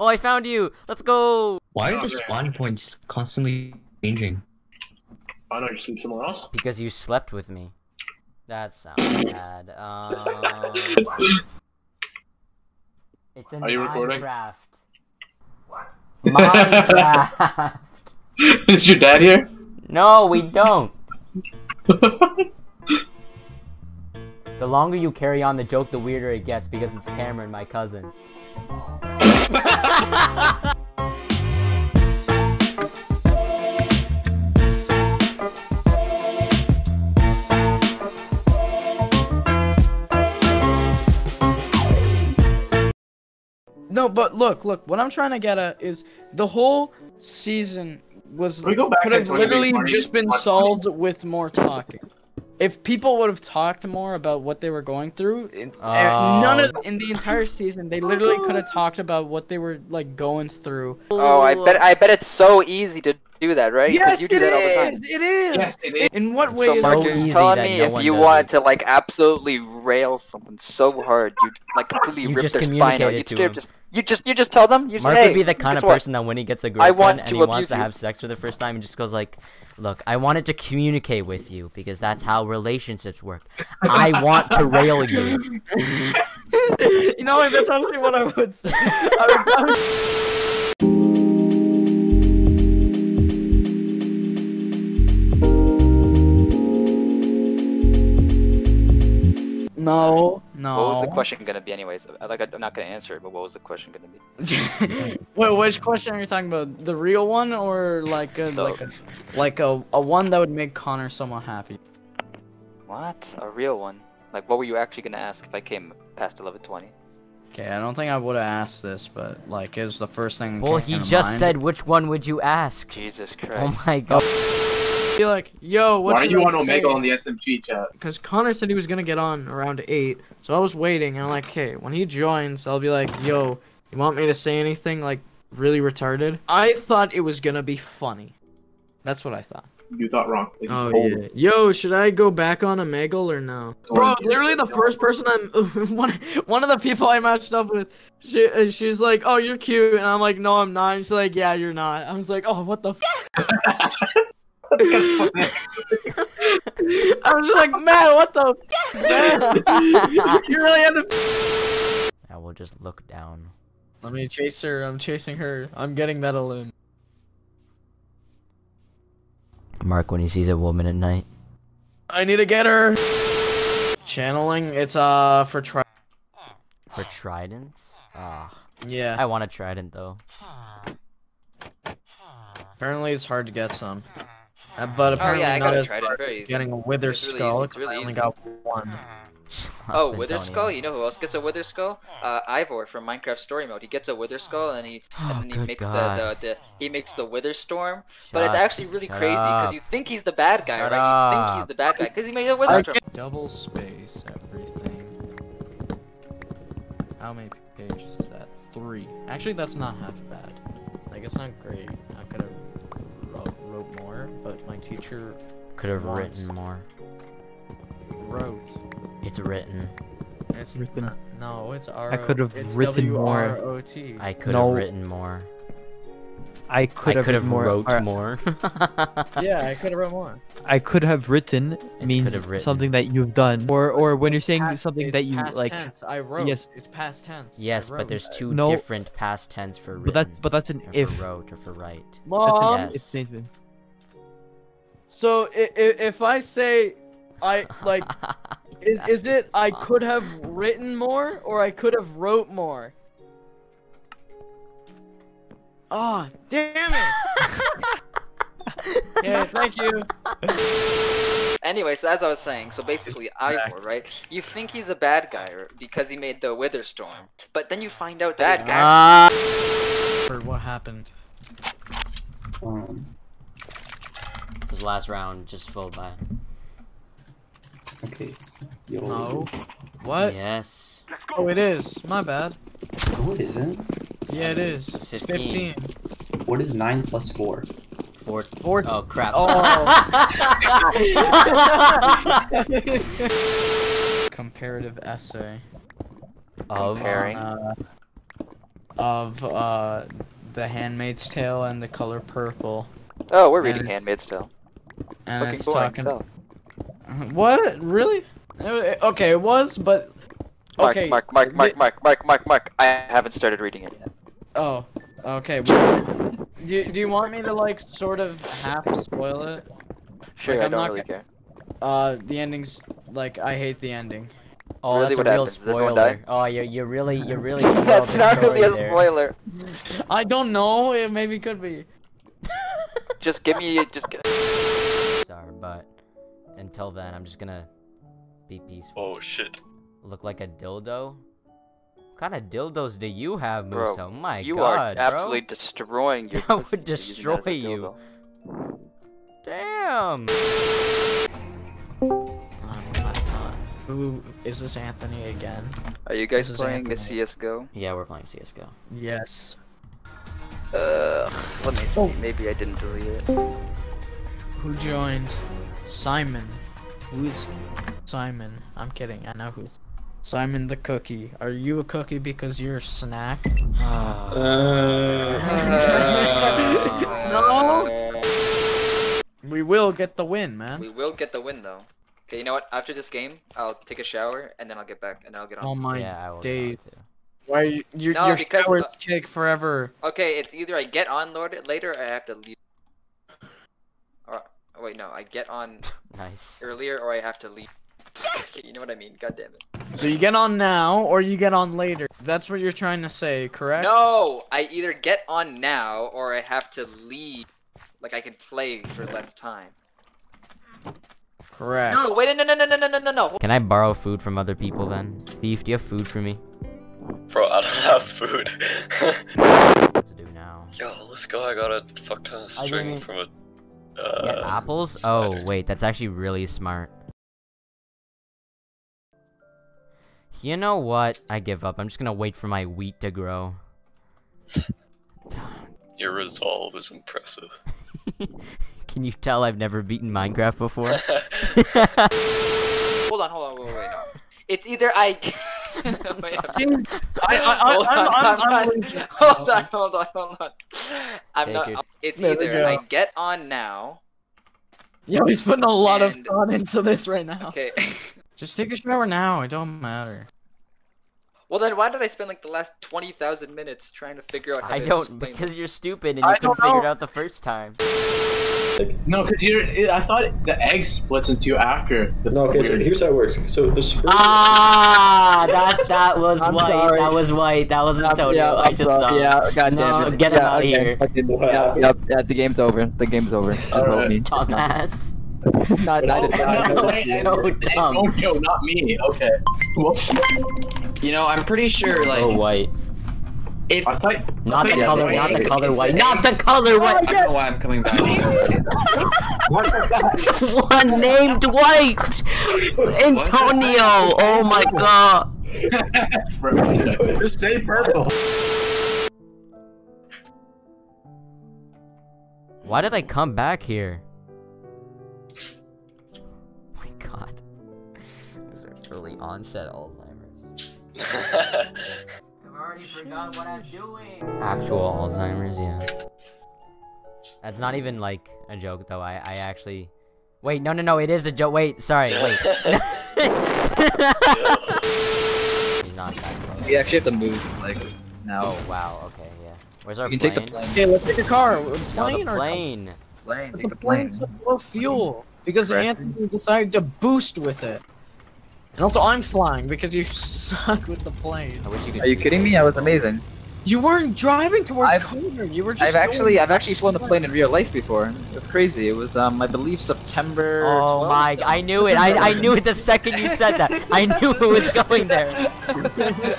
Oh, I found you. Let's go. Why are Oh, the yeah. spawn points constantly changing? I know you sleep somewhere else. Because you slept with me. That sounds bad. Um, it's in Are you recording? Minecraft. Minecraft. Is your dad here? no, we don't. The longer you carry on the joke, the weirder it gets because it's Cameron, my cousin. No, but look, look. What I'm trying to get at is the whole season was we go back could have literally just been solved with more talking. If people would have talked more about what they were going through, in, eh, Oh. none of in the entire season, they literally could have talked about what they were like going through. Oh, I bet I bet it's so easy to do that, right? Yes, you it do that all the time. is. It is. Yes, it is. In what way? So is so Mark, it? you're easy telling me no if you does wanted to like absolutely rail someone so hard, you'd like completely You rip just their spine out. communicate it You'd to straight up him. just you just you just tell them. You just, Mark hey, would be the kind guess of what? person that when he gets a girlfriend want and he wants abuse to you. have sex for the first time, he just goes like, "Look, I wanted to communicate with you because that's how relationships work. I want to rail you." you know, what? that's honestly what I would say. I would- I would- No, no. What was the question gonna be, anyways? I- Like I'm not gonna answer it, but what was the question gonna be? Wait, which question are you talking about? The real one or like a The- like a like a, a one that would make Connor somewhat happy? What? A real one? Like, what were you actually gonna ask if I came past 11:20? Okay, I don't think I would have asked this, but like it was the first thing. Well, came he to just mind. said, "Which one would you ask?" Jesus oh Christ! Oh my god. Oh. Be like, yo, what Why do you say? Omegle on the SMP chat? Because Connor said he was gonna get on around eight, so I was waiting, and I'm like, okay, when he joins, I'll be like, yo, you want me to say anything like really retarded? I thought it was gonna be funny. That's what I thought. You thought wrong. Oh yeah. Yo, should I go back on Omegle or no? Bro, literally the first person I'm one one of the people I matched up with, she she's like, oh you're cute, and I'm like, no I'm not. And she's like, yeah you're not. I was like, oh what the. F-? I was just like, man, what the, f- man? you really had to. I will just look down. Let me chase her. I'm chasing her. I'm getting that alone. Mark when he sees a woman at night. I need to get her. Channeling. It's uh for try. For tridents? Ah, Yeah. I want a trident though. Apparently it's hard to get some. Uh, but Oh apparently yeah, I not as hard as getting a wither It's skull easy, it's because I only easy. got one. Oh, Wither Skull? You know who else gets a Wither Skull? Uh, Ivor from Minecraft Story Mode. He gets a Wither Skull and he Oh, and then he makes the, the, the he makes the Wither Storm. But it's actually really shut crazy because you think he's the bad guy, Shut right? You think he's the bad guy because he made a Wither Storm. Double space everything. How many pages is that? Three. Actually, that's not half bad. Like it's not great. I could have wrote, wrote more, but my teacher Could have Once. written more. wrote. It's written. It's Written. not, no, it's R. I could have it's written more. W-R-O-T. I could No. have written more. I could I have could have more, wrote or- more. Yeah, I could have wrote more. I could have written means have written. something that you've done, or or when you're saying Past- something it's that you past like. Tense. I wrote. Yes. It's past tense. Yes, but there's two No. different past tense for written. But that's but that's an or if. for wrote or for write. That's Mom. an Yes. if statement. So i- i- if I say, I like, is is it I could have written more or I could have wrote more? Ah, damn it! yeah, thank you. Anyway, so as I was saying, so basically Ivor, right? You think he's a bad guy because he made the Wither Storm, but then you find out that it's Ah! For what happened? Um, This last round just flew by. okay. Yo. No. What? Yes. Oh, it is. My bad. No, it isn't. Yeah, it is. It's It's 15. 15. What is 9 plus 4? Four. Four. Oh crap. Comparative essay. of Comparing. Uh, of uh the Handmaid's Tale and the color purple, Oh, we're reading And- Handmaid's Tale. and Fucking it's talking. so. What? Really? Uh, Okay, it was, but Mark, okay. Mark, Mark, Mark, the- Mark, Mark, Mark, Mark. I haven't started reading it yet. Oh, okay. well, do you, do you want me to like sort of half spoil it? Sure, Like, I I'm don't not really care. Uh, the ending's like I hate the ending. Oh, Really? that's a real happens? Does everyone die? spoiler. Oh, you you really you really That's not really a story there. spoiler. I don't know. It maybe could be. Just give me, just. G- Sorry, but until then, I'm just gonna be peaceful. Oh shit. Look like a dildo. What kind of dildos do you have, Bro, Musa? My you God, are bro. absolutely destroying your. I would pussy using that as a destroy you. Damn. Oh my. Who is this Anthony again? Are you guys This is playing Anthony. CS:GO? Yeah, we're playing CS:GO. Yes. Uh, let me see. Oh. Maybe I didn't delete it. Who joined? Simon. Who is Simon? I'm kidding. I know who's Simon the cookie. Are you a cookie because you're a snack? No. We will get the win, man. We will get the win though. Okay, you know what? After this game, I'll take a shower and then I'll get back and I'll get on. Oh my yeah, I will. days. Why are you, your No, your because, showers uh, take forever? Okay, it's either I get on Lord later or I have to leave. Or oh, wait, no, I get on Nice. earlier or I have to leave. Okay, you know what I mean? God damn it. So you get on now or you get on later. That's what you're trying to say, correct? No, I either get on now or I have to leave. Like I can play for less time. Correct. No, wait, no, no, no, no, no, no, no, no. Can I borrow food from other people then? Thief, do you have food for me? Bro, I don't have food. What to do now? Yo, let's go. I got a fuck ton of string from a. Yeah, Uh, apples? Oh, wait, that's actually really smart. You know what? I give up. I'm just gonna wait for my wheat to grow. Your resolve is impressive. Can you tell I've never beaten Minecraft before? Hold on, hold on, wait, wait, wait, no. It's either I. wait, Jeez, I, I, I, hold, I'm, on, I'm, I'm, I'm losing. not- hold on, hold on, hold on. I'm Take not. it. It's There either I get on now. Yo, he's putting a lot of thought into this right now. Okay. Just take a shower now. It don't matter. Well then, why did I spend like the last twenty thousand minutes trying to figure out how I to don't explain because you're stupid and I you couldn't figure it out the first time. No, because you're. I thought the egg splits into after the. No, okay, so here's how it works. So the sperm. Ah, that that was I'm white. sorry. That was white. That was Antonio. I just saw. Yeah, god No, damn it. get him yeah, out of okay, here. fucking- yeah, yep, yeah, the game's over. The game's over. Just vote Alright. me. Dumbass. not, not, No, not, no, no, so Edward, dumb. Antonio, not me. Okay. Whoops. You know, I'm pretty sure like Oh, white. if I thought. Not I the thought- color. wait, Not the color white. Not the color white. I don't know why I'm coming back. One named White. Antonio. Oh my god. Just say purple. Why did I come back here? Onset Alzheimer's. I've already forgotten what I'm doing. Actual Alzheimer's, yeah. That's not even like a joke though. I I actually Wait, no no no, it is a joke. Wait, sorry, wait. He's not that close. We actually have to move like now. Oh wow, okay, yeah. Where's our You can plane? take the plane. Okay, let's take a car. No, oh, Plane the or plane. Plane, But take the the plane. plane's so low fuel because Correct. Anthony decided to boost with it. And also, I'm flying because you suck with the plane. I wish you could Are you kidding me? I was amazing. You weren't driving towards I've- corner. You were just. I've actually, I've actually flown the plane in real life before. It's crazy. It was, um, I believe September. Oh 12th? my! I knew it. I, I knew it the second you said that. I knew it was going there.